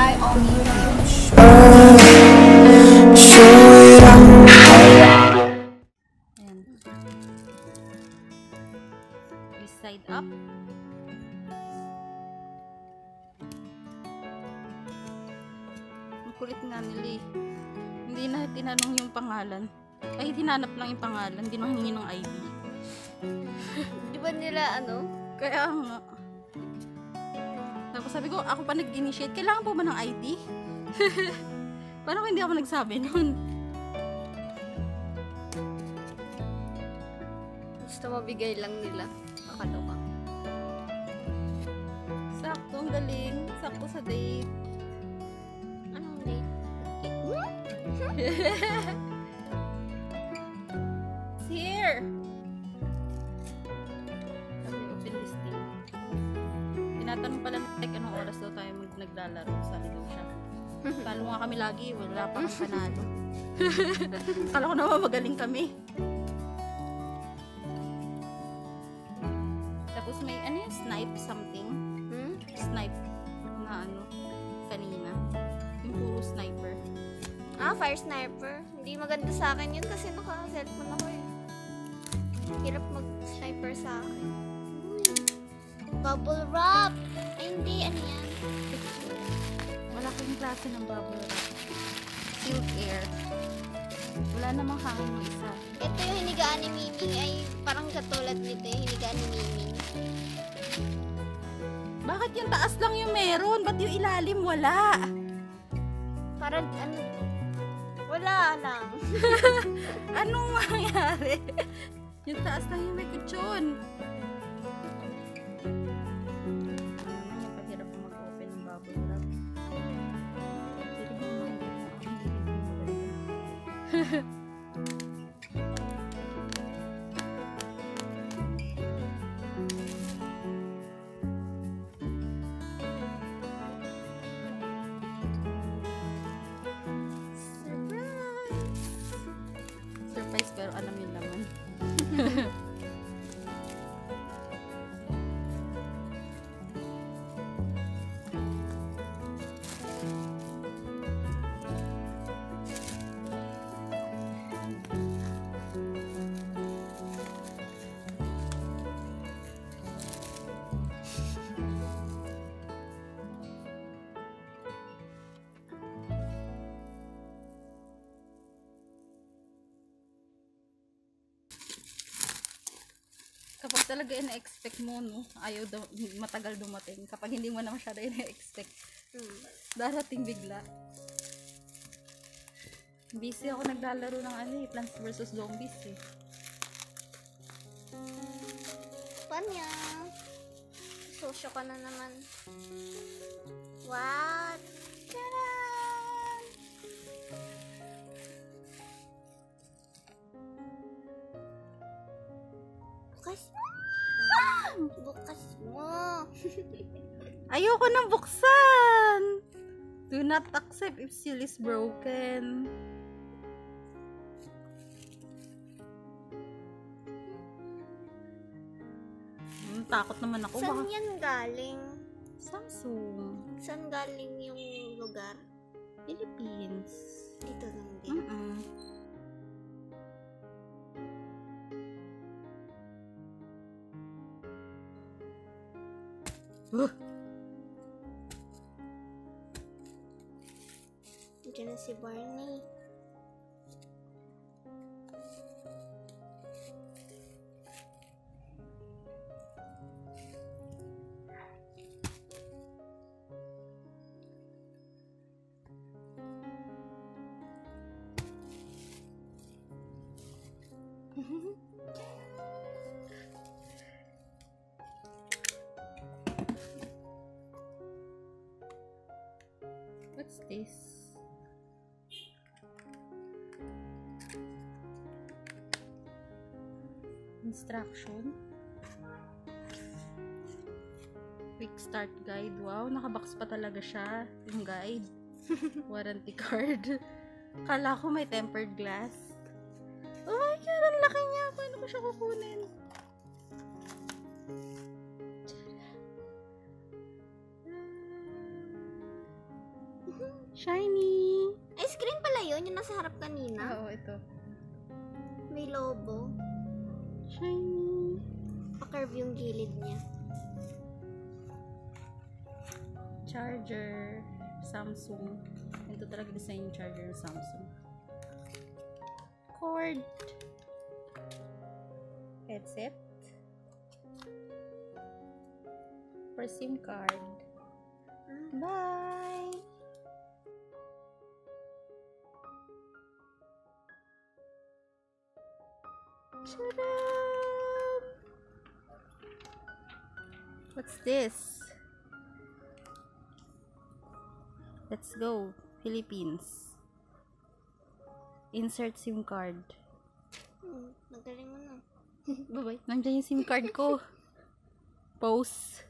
I only you. It up. And this side up. Makulit nga nila eh. Hindi na tinanong yung pangalan. Ay, hinanap lang yung pangalan. Hindi nang hingi ng ID. Di ba nila ano? Kaya nga. Sabi ko, ako pa nag-initiate. Kailangan po ba ng ID? Parang hindi ako nagsabi nun. Gusto mabigay lang nila. Kakaloka. Sakto, ang galing. Sakto sa date. Anong date? oras daw tayo mag naglalaro. Sabi daw siya. Talo nga kami lagi. Wala pa kang panalo. Kala ko naman magaling kami. Tapos may ano yung snipe something. Hmm? Snipe na ano kanina. Yung puro sniper. Ah, fire sniper. Hindi maganda sa akin yun kasi naka-cellphone ako eh. Hirap mag-sniper sa akin. Bubble wrap! Ay, hindi. Ano yan? Wala kang klase ng bubble wrap. Silk air. Wala namang hangin ng isa. Ito yung hinigaan ni Miming ay parang katulad nito yung hinigaan ni Miming. Bakit yung taas lang yung meron? Ba't yung ilalim wala? Parang ano, wala lang. Anong mangyari? yung taas lang yung may kutsyon. Surprise! Surprise pero alam yung laman. Talaga ina-expect mo, no, ayaw daw, matagal dumating. Kapag hindi mo na masyado ina-expect, Hmm. darating bigla. Busy ako naglalaro ng ano eh, Plants vs. Zombies eh. Panya. Sosyo ka na naman. What? Tadaan! Bukas mo. Bukas mo. Ayoko nang buksan! Do not accept if seal is broken. Hmm, takot naman ako. Saan Baka yan galing? Samsung. Saan galing yung lugar? Philippines. Ito lang din. Mm-mm. Ugh. You're gonna see Barney. Mm-hmm. what's this? Instruction. Quick start guide. Wow, nakabox pa talaga siya. Yung guide. Warranty card. Kala ko may tempered glass. Oh my God, ang laki niya. Paano ko siya kukunin? Shiny! Ay, screen pala yun. Yung nasa harap kanina. Oo, ito. May lobo. Shiny! Pa-curve yung gilid niya. Charger. Samsung. Ito talaga design yung charger ng Samsung. cord. Headset. For SIM card. Bye! Tadam! What's this? Let's go, Philippines. Insert SIM card. Hmm, magaling mo na. Bye-bye. Nandiyan yung SIM card ko. Post.